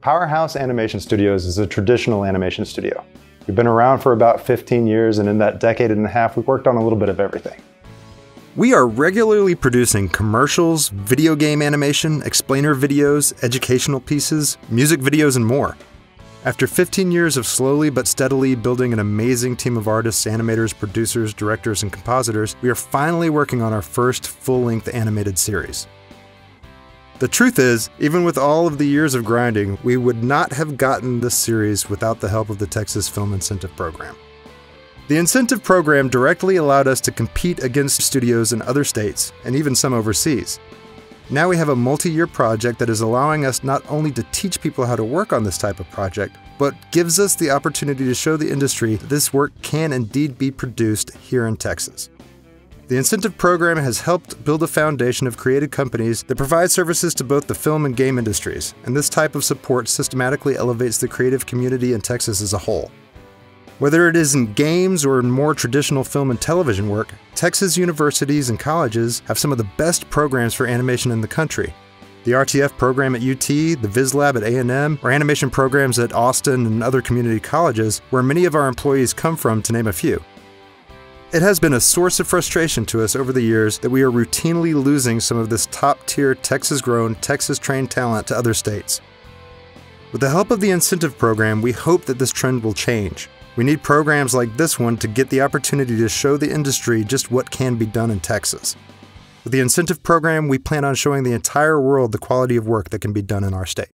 Powerhouse Animation Studios is a traditional animation studio. We've been around for about 15 years, and in that decade and a half, we've worked on a little bit of everything. We are regularly producing commercials, video game animation, explainer videos, educational pieces, music videos, and more. After 15 years of slowly but steadily building an amazing team of artists, animators, producers, directors, and compositors, we are finally working on our first full length animated series. The truth is, even with all of the years of grinding, we would not have gotten this series without the help of the Texas Film Incentive Program. The incentive program directly allowed us to compete against studios in other states, and even some overseas. Now we have a multi year project that is allowing us not only to teach people how to work on this type of project, but gives us the opportunity to show the industry that this work can indeed be produced here in Texas. The incentive program has helped build a foundation of creative companies that provide services to both the film and game industries, and this type of support systematically elevates the creative community in Texas as a whole. Whether it is in games or in more traditional film and television work, Texas universities and colleges have some of the best programs for animation in the country. The RTF program at UT, the VizLab at A&M, or animation programs at Austin and other community colleges, where many of our employees come from to name a few. It has been a source of frustration to us over the years that we are routinely losing some of this top tier Texas grown, Texas trained talent to other states. With the help of the incentive program, we hope that this trend will change. We need programs like this one to get the opportunity to show the industry just what can be done in Texas. With the incentive program, we plan on showing the entire world the quality of work that can be done in our state.